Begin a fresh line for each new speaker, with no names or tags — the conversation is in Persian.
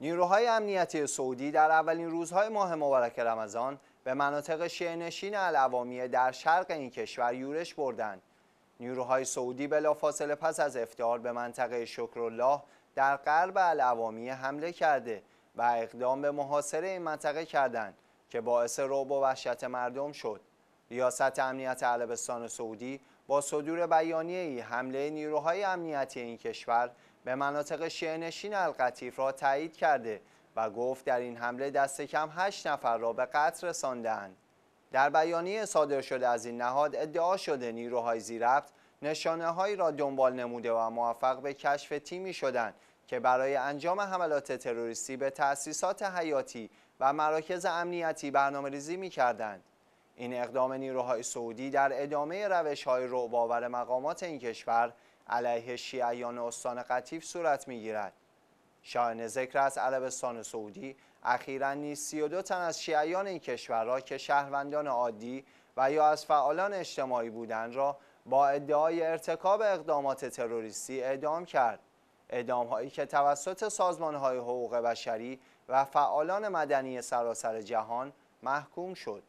نیروهای امنیتی سعودی در اولین روزهای ماه مبارک رمضان به مناطق شیعه العوامیه در شرق این کشور یورش بردند. نیروهای سعودی بلافاصله پس از افتار به منطقه شکرالله در غرب العوامیه حمله کرده و اقدام به محاصره این منطقه کردند که باعث رعب و وحشت مردم شد. ریاست امنیت عربستان سعودی با صدور بیانیه ای حمله نیروهای امنیتی این کشور به مناطق شیعه القطیف را تایید کرده و گفت در این حمله دست کم هشت نفر را به قتل رساندهاند. در بیانیه صادر شده از این نهاد ادعا شده نیروهای زیرفت نشانه هایی را دنبال نموده و موفق به کشف تیمی شدند که برای انجام حملات تروریستی به تأسیسات حیاتی و مراکز امنیتی برنامه ریزی می کردند. این اقدام نیروهای سعودی در ادامه روش های رعباور مقامات این کشور علیه شیعیان استان قطیف صورت می گیرد. شاهن ذکر از عربستان سعودی اخیرا نیز 32 تن از شیعیان این کشور را که شهروندان عادی و یا از فعالان اجتماعی بودند را با ادعای ارتکاب اقدامات تروریستی اعدام کرد. اعدام هایی که توسط سازمان های حقوق بشری و فعالان مدنی سراسر جهان محکوم شد.